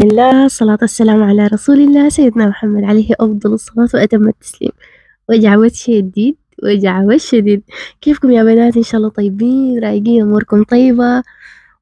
بسم الله الصلاة والسلام على رسول الله سيدنا محمد عليه أفضل الصلاة وأتم التسليم. وجع وجه شديد وجع وجه شديد. كيفكم يا بنات؟ إن شاء الله طيبين رايقين أموركم طيبة.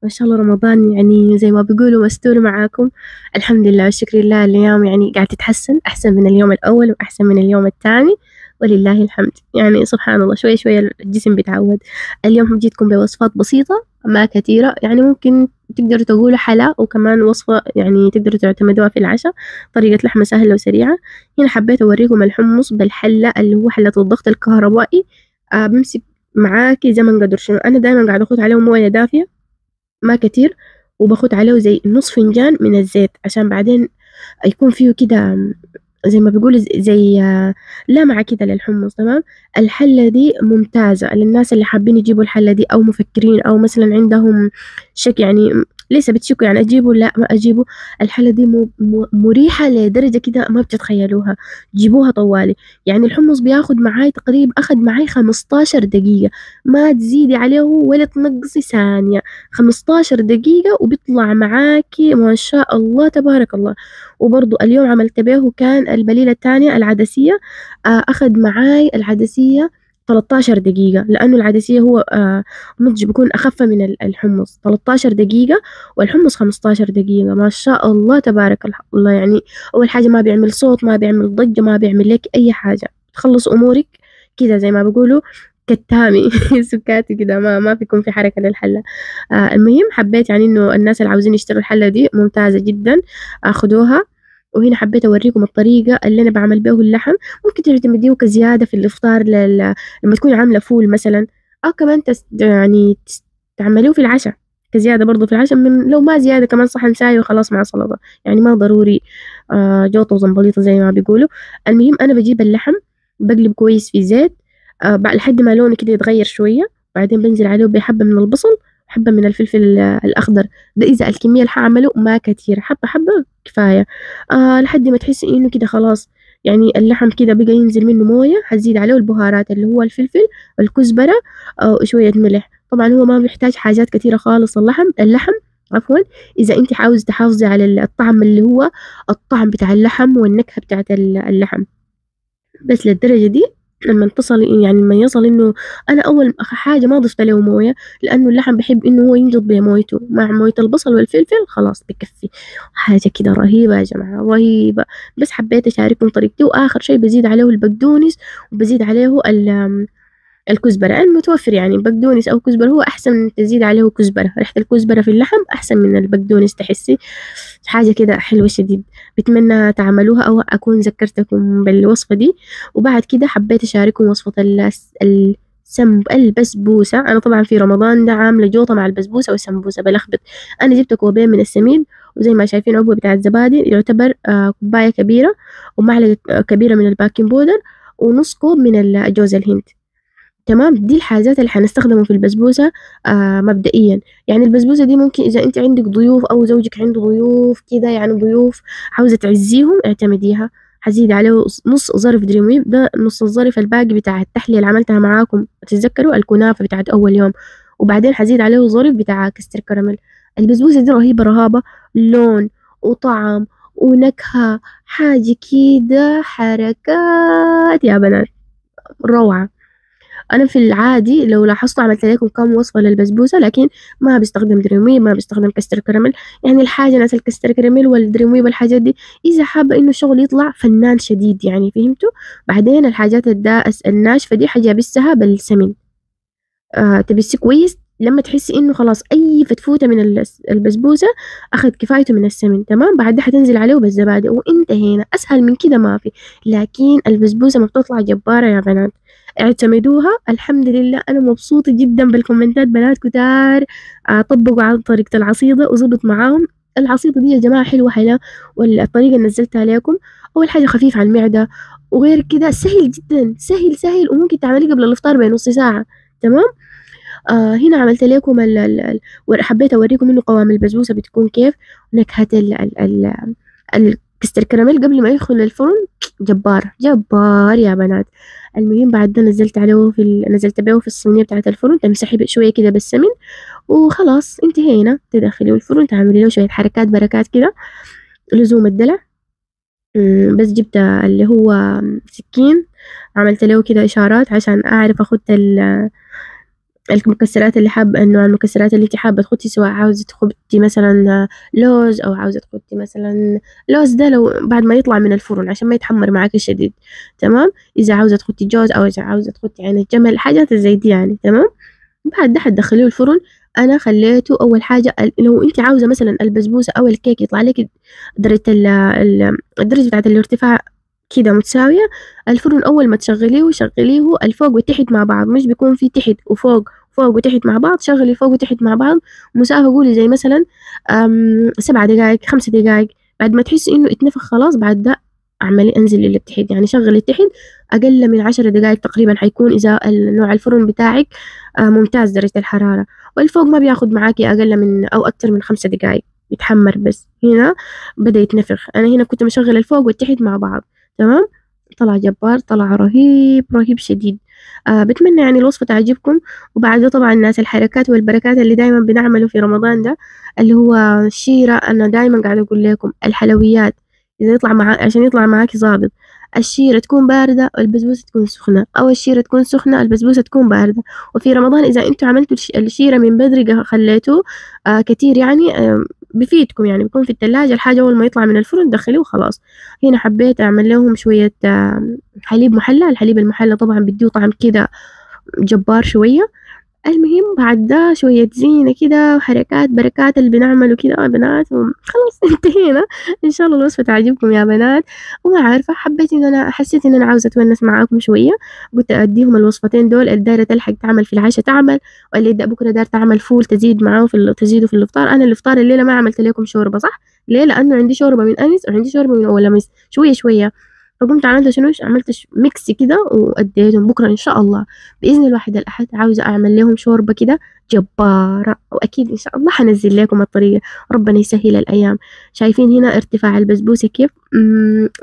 وإن شاء الله رمضان يعني زي ما بيقولوا مستور معاكم. الحمد لله والشكر لله الأيام يعني قاعد تتحسن. أحسن من اليوم الأول وأحسن من اليوم الثاني. ولله الحمد. يعني سبحان الله شوي شوي الجسم بيتعود. اليوم جيتكم بوصفات بسيطة ما كثيرة. يعني ممكن تقدروا تقولوا حلا وكمان وصفة يعني تقدروا تعتمدوها في العشاء طريقة لحمة سهلة وسريعة. هنا حبيت أوريكم الحمص بالحلة اللي هو حلة الضغط الكهربائي. آه بمسك معاكي زمن قدر شنو؟ أنا دايما قاعدة أخد عليه موية دافية ما كتير وباخد عليه زي نص فنجان من الزيت عشان بعدين يكون فيه كده زي ما بيقولوا زي لمعة كده للحمص تمام؟ الحلة دي ممتازة. للناس اللي حابين يجيبوا الحلة دي أو مفكرين أو مثلا عندهم شك يعني لسه بتشكوا يعني أجيبه لا ما أجيبه الحلة دي مريحة لدرجة كده ما بتتخيلوها. جيبوها طوالي. يعني الحمص بياخد معاي تقريبا أخد معاي خمستاشر دقيقة. ما تزيدي عليه ولا تنقصي ثانية. خمستاشر دقيقة وبيطلع معاكي ما شاء الله تبارك الله. وبرضو اليوم عملت به كان البليلة الثانية العدسية. آه، أخد معاي العدسية 13 دقيقة لأنه العدسية هو آه نضج بيكون أخف من الحمص. 13 دقيقة والحمص 15 دقيقة. ما شاء الله تبارك الله. يعني أول حاجة ما بيعمل صوت ما بيعمل ضجة ما بيعمل لك أي حاجة. تخلص أمورك كده زي ما بيقولوا كتامي سكاتي كده. ما ما بيكون في حركة للحلة. آه المهم حبيت يعني إنه الناس اللي عاوزين يشتروا الحلة دي ممتازة جدا. أخدوها. وهنا حبيت أوريكم الطريقة اللي أنا بعمل بيه اللحم. ممكن تعتمديه كزيادة في الإفطار لل... لما تكوني عاملة فول مثلا. أو كمان تس... يعني تعمليه في العشاء. كزيادة برضو في العشاء من لو ما زيادة كمان صحن شاي وخلاص مع سلطة. يعني ما ضروري آه جوطة وزنبليطة زي ما بيقولوا. المهم أنا بجيب اللحم بقلب كويس في زيت آه لحد ما لونه كده يتغير شوية. بعدين بنزل عليه بحبة من البصل. حبة من الفلفل الأخضر. ده إذا الكمية اللي حعمله ما كتير حبة حبة كفاية. آه لحد ما تحسي إنه كده خلاص يعني اللحم كده بقى ينزل منه موية حزيد عليه البهارات اللي هو الفلفل الكزبرة وشوية ملح. طبعا هو ما بيحتاج حاجات كتيرة خالص اللحم اللحم عفوا. إذا أنت عاوز تحافظي على الطعم اللي هو الطعم بتاع اللحم والنكهة بتاعت اللحم. بس للدرجة دي لما اتصل يعني لما يصل إنه أنا أول حاجة ما ضفت له موية لأنه اللحم بحب إنه هو ينجض بمويته مع موية البصل والفلفل خلاص بكفي. حاجة كده رهيبة يا جماعة رهيبة. بس حبيت أشارككم طريقتي وآخر شيء بزيد عليه البقدونس وبزيد عليه الكزبرة. المتوفر يعني بقدونس أو كزبرة هو أحسن من تزيد عليه كزبرة. ريحة الكزبرة في اللحم أحسن من البقدونس تحسي. حاجة كده حلوة شديد. بتمنى تعملوها أو أكون ذكرتكم بالوصفة دي. وبعد كده حبيت أشارككم وصفة السم البسبوسة. أنا طبعا في رمضان ده عاملة جوطة مع البسبوسة والسمبوسة بلخبط. أنا جبت كوبين من السميد وزي ما شايفين عبوة بتاع الزبادي يعتبر آه، كوباية كبيرة ومعلقة كبيرة من ال baking powder ونص كوب من جوز الهند. تمام؟ دي الحاجات اللي حنستخدمه في البسبوسة آه مبدئيا. يعني البسبوسة دي ممكن إذا أنت عندك ضيوف أو زوجك عنده ضيوف كده يعني ضيوف عاوزة تعزيهم اعتمديها. حزيد عليه نص ظرف Dreamy ده نص الظرف الباقي بتاع التحلية اللي عملتها معاكم تتذكروا؟ الكنافة بتاعت أول يوم. وبعدين حزيد عليه ظرف بتاع custard caramel. البسبوسة دي رهيبة رهابة. لون وطعم ونكهة. حاجة كده حركات يا بنات. روعة. أنا في العادي لو لاحظتوا عملت لكم كم وصفة للبسبوسة لكن ما بستخدم Dreamy ما بستخدم custard caramel. يعني الحاجة ناس ال custard caramel وال Dreamy والحاجات دي إذا حابة إنه الشغل يطلع فنان شديد يعني فهمتوا؟ بعدين الحاجات الدائس الناشفه دي حأبسها بالسمن. آه تبسي كويس؟ لما تحسي إنه خلاص أي فتفوتة من البسبوسة أخذ كفايته من السمن تمام؟ بعدها حتنزل عليه بالزبادي وإنتهينا. أسهل من كده ما في. لكن البسبوسة ما بتطلع جبارة يا بنات اعتمدوها. الحمد لله. أنا مبسوطة جدا بالكومنتات. بنات كتار آه، طبقوا على طريقة العصيدة وزبط معاهم. العصيدة دي يا جماعة حلوة حلا والطريقة اللي نزلتها عليكم. أول حاجة خفيف على المعدة وغير كده سهل جدا سهل سهل وممكن تعمليه قبل الإفطار بنص ساعة. تمام؟ آه هنا عملت لكم ال ال ال حبيت أوريكم إنه قوام البسبوسة بتكون كيف. ونكهة ال ال ال كستر كراميل قبل ما يدخل الفرن. جبار جبار يا بنات. المهم بعد ده نزلت عليه في ال... نزلت بيه في الصينية بتاعة الفرن. تمسحي شوية كده بالسمن. وخلاص انتهينا. تدخليه الفرن تعملي له شوية حركات بركات كده. لزوم الدلع. بس جبت اللي هو سكين. عملت له كده إشارات عشان أعرف أخد المكسرات اللي حابة أنواع المكسرات اللي انت حابة تخطي سواء عاوزة تخطي مثلا لوز أو عاوزة تخطي مثلا لوز ده لو بعد ما يطلع من الفرن عشان ما يتحمر معاك شديد تمام؟ إذا عاوزة تخطي جوز أو إذا عاوزة تخطي عين الجمل حاجات زي دي يعني تمام؟ بعد ده حتدخليه الفرن. أنا خليته أول حاجة لو أنت عاوزة مثلا البسبوسة أو الكيك يطلع لك درجة الدرجة بتاعت الارتفاع كده متساوية. الفرن أول ما تشغليه شغليه الفوق والتحت مع بعض مش بيكون في تحت وفوق فوق وتحت مع بعض شغلي فوق وتحت مع بعض. مسافة قولي زي مثلا سبعة دقايق خمسة دقايق. بعد ما تحسي إنه اتنفخ خلاص بعد ده أعملي أنزل اللي تحت يعني شغلي تحت أقل من عشرة دقايق تقريبا حيكون إذا نوع الفرن بتاعك آه، ممتاز درجة الحرارة. والفوق ما بياخد معاكي أقل من أو أكتر من خمسة دقايق يتحمر بس. هنا بدأ يتنفخ. أنا هنا كنت مشغل الفوق والتحت مع بعض. تمام؟ طلع جبار طلع رهيب رهيب شديد. آه بتمنى يعني الوصفة تعجبكم. وبعد طبعا الناس الحركات والبركات اللي دايما بنعمله في رمضان ده اللي هو الشيرة أنا دايما قاعدة أقول لكم الحلويات. إذا يطلع مع عشان يطلع معاكي ظابط. الشيرة تكون باردة والبسبوسة تكون سخنة. أو الشيرة تكون سخنة البسبوسة تكون باردة. وفي رمضان إذا أنتوا عملتوا الشيرة من بدري خليتوه آه كتير يعني آه بفيدكم يعني بيكون في التلاجة الحاجة أول ما يطلع من الفرن دخليه وخلاص هنا حبيت أعمل لهم شوية حليب محلى الحليب المحلى طبعا بديه طعم كده جبار شوية. المهم بعد ده شوية زينة كده وحركات بركات اللي بنعمله كده يا بنات خلاص انتهينا. إن شاء الله الوصفة تعجبكم يا بنات. وما عارفة حبيت إن أنا حسيت إن أنا عاوزة أتونس معاكم شوية. قلت أديهم الوصفتين دول اللي دايرة تلحق تعمل في العشاء تعمل واللي بكرة دايرة تعمل فول تزيد معاه في تزيده في الافطار أنا الافطار الليلة ما عملت لكم شوربة صح؟ ليه؟ لأنه عندي شوربة من امس وعندي شوربة من أول امس شوية شوية. فقمت عملت شنو عملت mix كده وأديتهم بكرة إن شاء الله. بإذن الواحد الأحد عاوزة أعمل لهم شوربة كده جبارة وأكيد إن شاء الله حنزل لكم الطريقة. ربنا يسهل الأيام. شايفين هنا ارتفاع البسبوسة كيف؟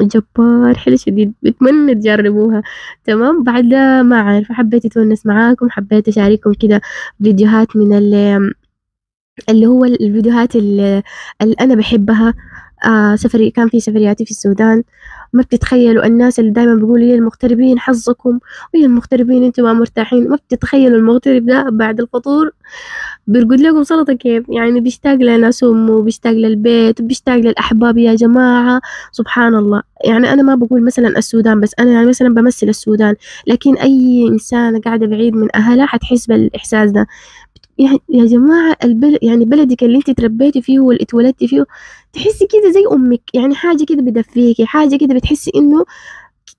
جبار حلو شديد. بتمنى تجربوها. تمام؟ بعد ما عارفة حبيت أتونس معاكم حبيت أشارككم كده فيديوهات من اللي اللي هو الفيديوهات اللي, اللي أنا بحبها. آه سفري كان في سفرياتي في السودان. ما بتتخيلوا الناس اللي دايما بيقولوا يا المغتربين حظكم ويا المغتربين أنتوا ما مرتاحين. ما بتتخيلوا المغترب ده بعد الفطور بيرقد لكم سلطة كيف؟ يعني بيشتاق لناس أمه وبيشتاق للبيت وبيشتاق للأحباب يا جماعة. سبحان الله. يعني أنا ما بقول مثلا السودان بس أنا يعني مثلا بمثل السودان. لكن أي إنسانة قاعدة بعيد من أهلها حتحس بالإحساس ده. يعني يا جماعة البلد يعني بلدك اللي انت تربيتي فيه واللي اتولدتي فيه تحسي كده زي أمك يعني حاجة كده بدفيكي حاجة كده بتحسي إنه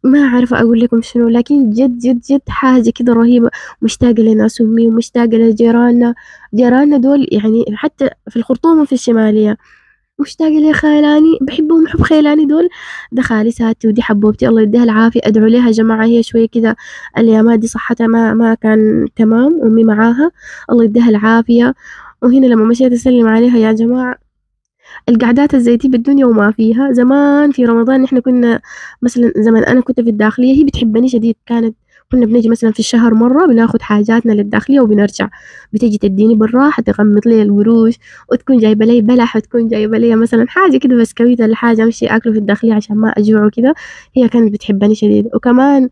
ما عارفة أقول لكم شنو لكن جد جد جد حاجة كده رهيبة مشتاقة لناس أمي ومشتاقة لجيراننا جيراننا دول يعني حتى في الخرطوم وفي الشمالية. مشتاقة لخيلاني بحبهم حب خيلاني دول. ده خالساتي ودي حبوبتي. الله يديها العافية. أدعو لها جماعة. هي شوية كده الأيامات دي صحتها ما ما كان تمام. أمي معاها. الله يديها العافية. وهنا لما مشيت أسلم عليها يا جماعة القعدات الزيتي بالدنيا وما فيها. زمان في رمضان إحنا كنا مثلا زمان أنا كنت في الداخلية هي بتحبني شديد. كانت كنا بنجي مثلا في الشهر مرة بناخد حاجاتنا للداخلية وبنرجع. بتجي تديني بالراحة تغمض لي القروش وتكون جايبة لي بلح وتكون جايبة لي مثلا حاجة كده بسكويت ولا حاجة أمشي أكله في الداخلية عشان ما أجوع وكده هي كانت بتحبني شديد. وكمان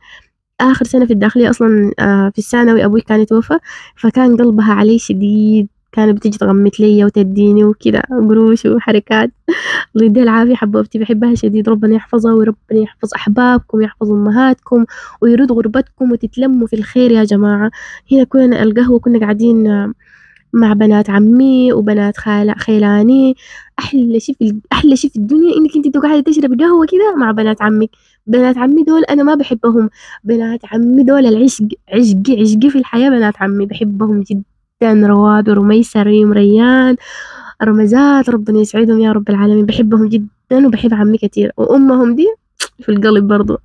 آخر سنة في الداخلية أصلا آه، في الثانوي أبوي كان يتوفى فكان قلبها علي شديد. كانت بتيجي تغمت ليا وتديني وكده قروش وحركات. الله يديها العافية حبوبتي بحبها شديد. ربنا يحفظها وربنا يحفظ أحبابكم ويحفظ أمهاتكم ويرد غربتكم وتتلموا في الخير يا جماعة. هنا كنا القهوة كنا قاعدين مع بنات عمي وبنات خال خيلاني. أحلى شي في أحلى شي في الدنيا إنك أنت قاعدة تشربي قهوة كده مع بنات عمك. بنات عمي دول أنا ما بحبهم. بنات عمي دول العشق عشقي عشقي في الحياة بنات عمي بحبهم جدا. رواد ورميسة ريم ريان. رمزات ربنا يسعدهم يا رب العالمين. بحبهم جدا وبحب عمي كتير. وأمهم دي في القلب برضو.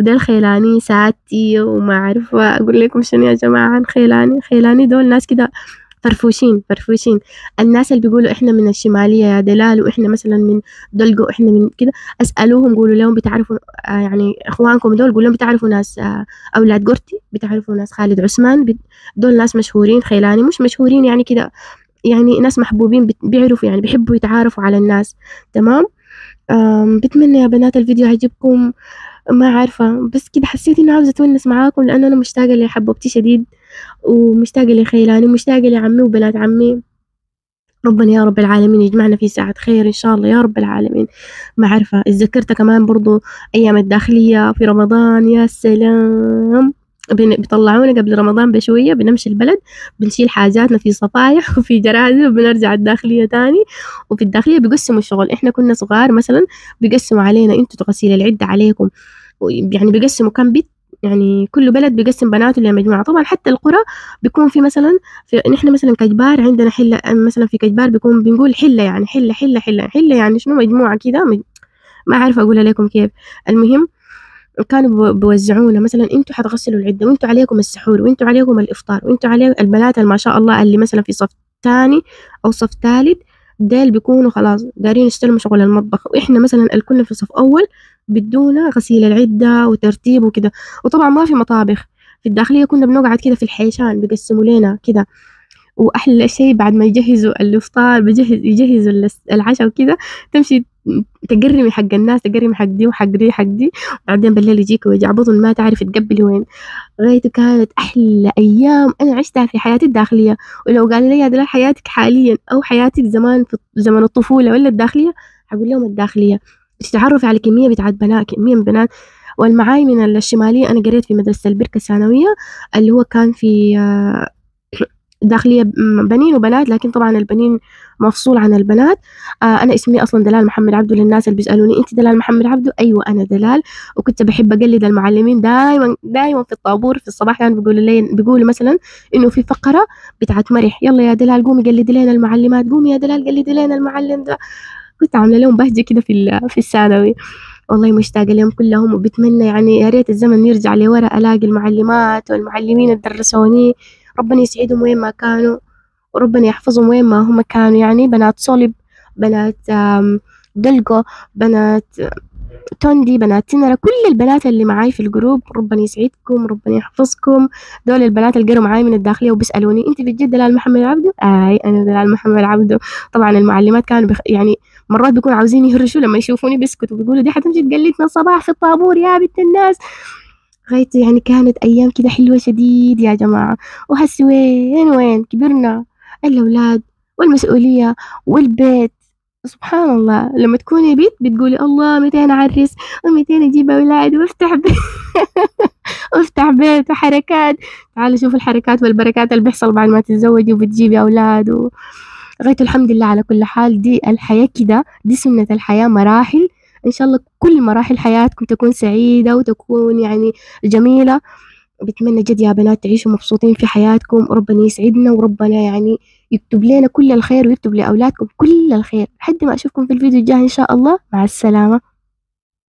وده الخيلاني ساعتي وما عارفة أقول لكم شنو يا جماعة. عن خيلاني خيلاني دول ناس كده فرفوشين فرفوشين. الناس اللي بيقولوا إحنا من الشمالية يا دلال وإحنا مثلا من دلقو وإحنا من كده أسألوهم قولوا لهم بتعرفوا آه يعني إخوانكم دول قولوا لهم بتعرفوا ناس آه أولاد قرتي بتعرفوا ناس خالد عثمان دول ناس مشهورين خيلاني مش مشهورين يعني كده يعني ناس محبوبين بيعرفوا يعني بيحبوا يتعارفوا على الناس. تمام؟ بتمنى يا بنات الفيديو عجبكم ما عارفة بس كده حسيت إني عاوزة أتونس معاكم لأنه أنا مشتاقة لحبوبتي شديد. ومشتاقة لخيلاني ومشتاقة لعمي وبنات عمي. ربنا يا رب العالمين يجمعنا في ساعة خير إن شاء الله يا رب العالمين. ما عارفة اتذكرت كمان برضو أيام الداخلية في رمضان يا سلام. بيطلعونا قبل رمضان بشوية بنمشي البلد بنشيل حاجاتنا في صفايح وفي جرادل وبنرجع الداخلية تاني. وفي الداخلية بيقسموا الشغل إحنا كنا صغار مثلا بيقسموا علينا أنتوا غسيل العدة عليكم. يعني بيقسموا كم بيت يعني كل بلد بيقسم بناته لمجموعة طبعا حتى القرى بيكون في مثلا في نحن مثلا كجبار عندنا حلة مثلا في كجبار بيكون بنقول حلة يعني حلة حلة حلة حلة يعني شنو مجموعة كده ما عارفة أقولها لكم كيف. المهم كانوا بيوزعونا مثلا أنتوا حتغسلوا العدة وأنتوا عليكم السحور وأنتوا عليكم الإفطار وأنتوا عليكم البنات ما شاء الله اللي مثلا في صف تاني أو صف ثالث ديل بيكونوا خلاص دارين يستلموا شغل المطبخ. وإحنا مثلا اللي كنا في صف أول بدونا غسيل العدة وترتيب وكده. وطبعا ما في مطابخ. في الداخلية كنا بنقعد كده في الحيشان بيقسموا لنا كده. وأحلى شيء بعد ما يجهزوا الإفطار بجهز يجهزوا العشاء وكده تمشي تقرمي حق الناس تقرمي حق دي وحق دي حق دي. بعدين بالليل يجيك وجع بطن ما تعرفي تقبلي وين. غايته كانت أحلى أيام أنا عشتها في حياتي الداخلية. ولو قالوا لي هذا حياتك حاليا أو حياتك زمان في زمن الطفولة ولا الداخلية حقول لهم الداخلية. تتعرفي على كمية بتاعت بنات كمية من بنات والمعاي من الشمالية أنا قريت في مدرسة البركة الثانوية اللي هو كان في آه، داخلية بنين وبنات لكن طبعا البنين مفصول عن البنات. آه أنا اسمي أصلا دلال محمد عبدو للناس اللي بيسألوني أنت دلال محمد عبدو أيوة أنا دلال. وكنت بحب أقلد المعلمين دايما دايما في الطابور في الصباح كانوا بيقولوا لي بيقولوا مثلا إنه في فقرة بتاعت مرح يلا يا دلال قومي قلدي لنا المعلمات قومي يا دلال قلدي لنا المعلم ده. كنت عاملة لهم بهجة كده في في الثانوي. والله مشتاقة لهم كلهم وبتمنى يعني يا ريت الزمن يرجع لورا ألاقي المعلمات والمعلمين اللي درسوني ربنا يسعدهم وين ما كانوا وربنا يحفظهم وين ما هم كانوا. يعني بنات صلب بنات دلقو بنات توندي بنات تنرا كل البنات اللي معاي في الجروب ربنا يسعدكم ربنا يحفظكم. دول البنات اللي قروا معاي من الداخلية وبيسألوني أنت بجد دلال محمد عبدو آي أنا دلال محمد عبدو طبعا المعلمات كانوا بخ... يعني مرات بيكونوا عاوزين يهرشوا لما يشوفوني بيسكتوا بيقولوا دي حتمشي تقلدنا الصباح في الطابور يا بنت الناس. غاية يعني كانت أيام كده حلوة شديد يا جماعة. وهسي وين وين كبرنا؟ الأولاد والمسؤولية والبيت. سبحان الله. لما تكوني بيت بتقولي الله متين أعرس ومتين أجيب أولاد وأفتح بيت وافتح بيت وحركات. تعالي شوف الحركات والبركات اللي بيحصل بعد ما تتزوجي وبتجيبي أولاد و... غاية الحمد لله على كل حال. دي الحياة كده. دي سنة الحياة مراحل. إن شاء الله كل مراحل حياتكم تكون سعيدة وتكون يعني جميلة. بتمنى جد يا بنات تعيشوا مبسوطين في حياتكم. وربنا يسعدنا وربنا يعني يكتب لنا كل الخير ويكتب لأولادكم كل الخير. لحد ما أشوفكم في الفيديو الجاي إن شاء الله. مع السلامة.